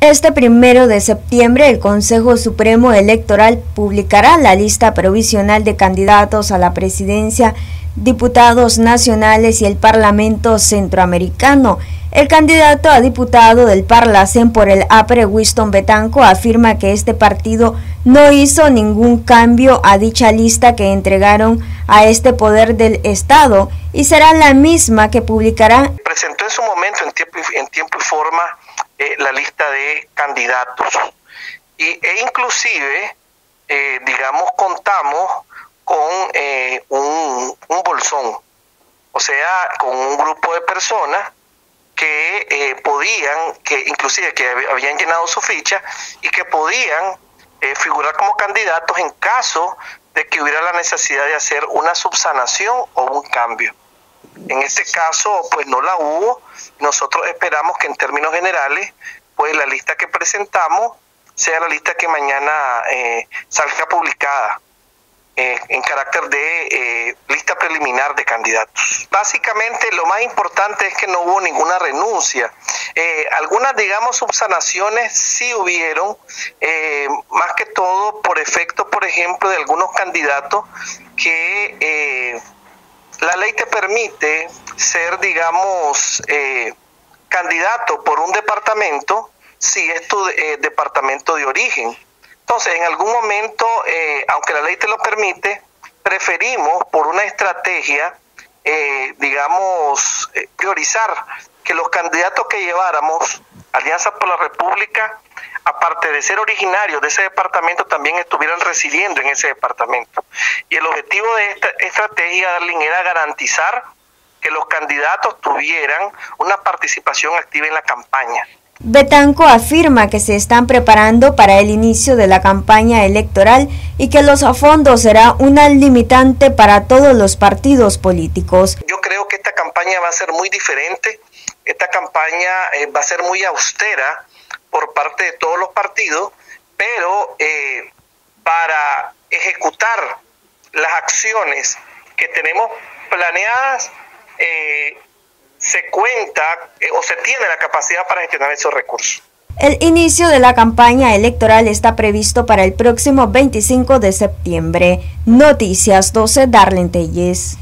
Este primero de septiembre, el Consejo Supremo Electoral publicará la lista provisional de candidatos a la presidencia, diputados nacionales y el Parlamento Centroamericano. El candidato a diputado del Parlacen por el APRE, Winston Betanco, afirma que este partido no hizo ningún cambio a dicha lista que entregaron a este poder del Estado y será la misma que publicará. Presentó en su momento, en tiempo, en tiempo y forma, eh, la lista de candidatos. Y, e inclusive, eh, digamos, contamos con eh, un, un, bolsón, o sea, con un grupo de personas que podían, que inclusive que habían llenado su ficha y que podían figurar como candidatos en caso de que hubiera la necesidad de hacer una subsanación o un cambio. En este caso, pues no la hubo. Nosotros esperamos que en términos generales, pues la lista que presentamos sea la lista que mañana eh, salga publicada eh, en carácter de eh, lista preliminar de candidatos. Básicamente lo más importante es que no hubo ninguna renuncia. algunas, digamos, subsanaciones sí hubieron, más que todo por efecto, por ejemplo, de algunos candidatos que la ley te permite ser, digamos, eh, candidato por un departamento si es tu eh, departamento de origen. Entonces, en algún momento, eh, aunque la ley te lo permite, preferimos por una estrategia, digamos, priorizar que los candidatos que lleváramos, Alianza por la República, aparte de ser originarios de ese departamento, también estuvieran residiendo en ese departamento. Y el objetivo de esta estrategia, Darling, era garantizar que los candidatos tuvieran una participación activa en la campaña. Betanco afirma que se están preparando para el inicio de la campaña electoral y que los fondos será una limitante para todos los partidos políticos. Yo creo que esta campaña va a ser muy diferente, esta campaña eh, va a ser muy austera por parte de todos los partidos, pero eh, para ejecutar las acciones que tenemos planeadas, eh, se cuenta o se tiene la capacidad para gestionar esos recursos. El inicio de la campaña electoral está previsto para el próximo 25 de septiembre. Noticias 12 Darlene Telles.